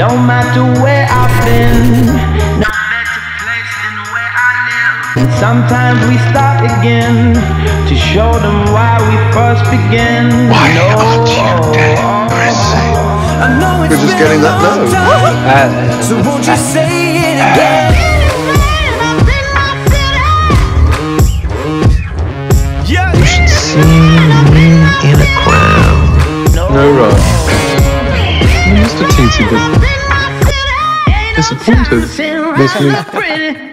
No matter where I've been, no better place than where I live. And sometimes we start again to show them why we first began. Why no, aren't you dead, Chrissy? I know it's We're just getting that long low. time, uh, uh, So won't you uh, say it uh. again? You should see me in a crown. No rush. Mr. Teensy bit disappointed. Me.